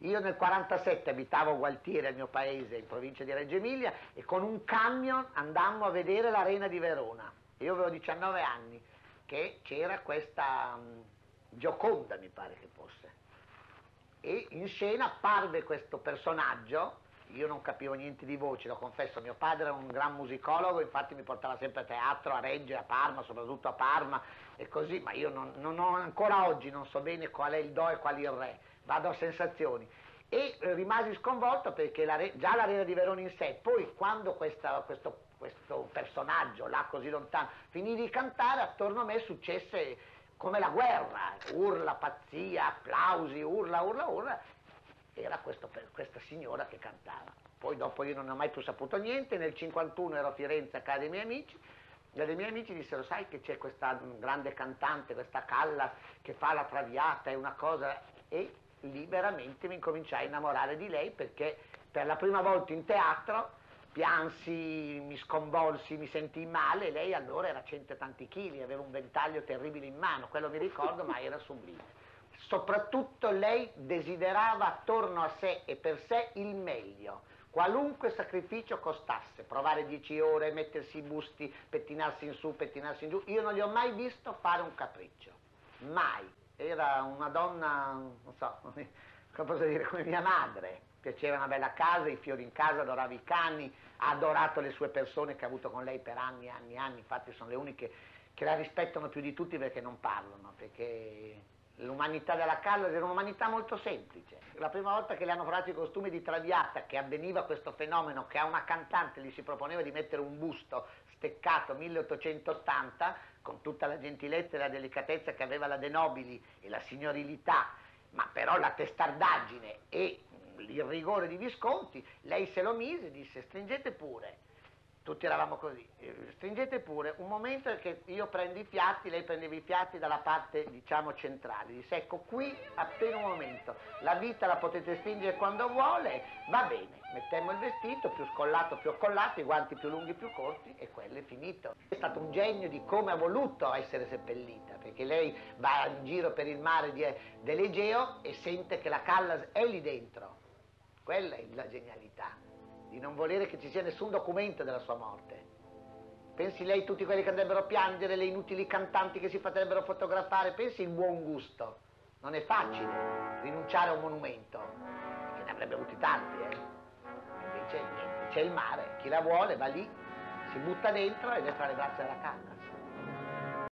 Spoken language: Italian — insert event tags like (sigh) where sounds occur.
Io nel 47 abitavo a Gualtiere, il mio paese, in provincia di Reggio Emilia, e con un camion andammo a vedere l'arena di Verona. Io avevo 19 anni, che c'era questa um, Gioconda, mi pare che fosse. E in scena apparve questo personaggio, io non capivo niente di voce, lo confesso, mio padre era un gran musicologo, infatti mi portava sempre a teatro, a Reggio, a Parma, soprattutto a Parma e così, ma io non, non ho, ancora oggi non so bene qual è il do e qual è il re vado a sensazioni. E eh, rimasi sconvolto perché la re, già l'arena di Verona in sé, poi quando questa, questo, questo personaggio là così lontano finì di cantare, attorno a me successe come la guerra, urla, pazzia, applausi, urla, urla, urla, era questo, questa signora che cantava. Poi dopo io non ho mai più saputo niente, nel 51 ero a Firenze a casa dei miei amici, e dei miei amici dissero, sai che c'è questa grande cantante, questa Calla che fa la traviata, è una cosa... E lì veramente mi incominciai a innamorare di lei perché per la prima volta in teatro piansi, mi sconvolsi, mi sentii male, lei allora era cento e tanti chili, aveva un ventaglio terribile in mano, quello mi ricordo, ma era sublime. Soprattutto lei desiderava attorno a sé e per sé il meglio, qualunque sacrificio costasse, provare dieci ore, mettersi i busti, pettinarsi in su, pettinarsi in giù, io non gli ho mai visto fare un capriccio, mai. Era una donna, non so, (laughs) come posso dire, come mia madre. Piaceva una bella casa, i fiori in casa, adorava i cani, ha adorato le sue persone che ha avuto con lei per anni e anni e anni, infatti sono le uniche che la rispettano più di tutti perché non parlano, perché l'umanità della Callas era un'umanità molto semplice. La prima volta che le hanno provato i costumi di Traviata, che avveniva questo fenomeno, che a una cantante gli si proponeva di mettere un busto steccato 1880, con tutta la gentilezza e la delicatezza che aveva la De Nobili e la signorilità, ma però la testardaggine e il rigore di Visconti, lei se lo mise e disse stringete pure tutti eravamo così, eh, stringete pure, un momento è che io prendo i fiati, lei prendeva i fiati dalla parte diciamo centrale, disse ecco qui appena un momento, la vita la potete stringere quando vuole, va bene, mettiamo il vestito più scollato più accollato, i guanti più lunghi più corti e quello è finito. È stato un genio di come ha voluto essere seppellita, perché lei va in giro per il mare dell'Egeo e sente che la Callas è lì dentro, quella è la genialità di non volere che ci sia nessun documento della sua morte. Pensi lei tutti quelli che andrebbero a piangere, le inutili cantanti che si potrebbero fotografare, pensi il buon gusto. Non è facile rinunciare a un monumento, che ne avrebbe avuti tanti, eh. Invece niente, c'è il mare, chi la vuole va lì, si butta dentro ed è tra le braccia della canna.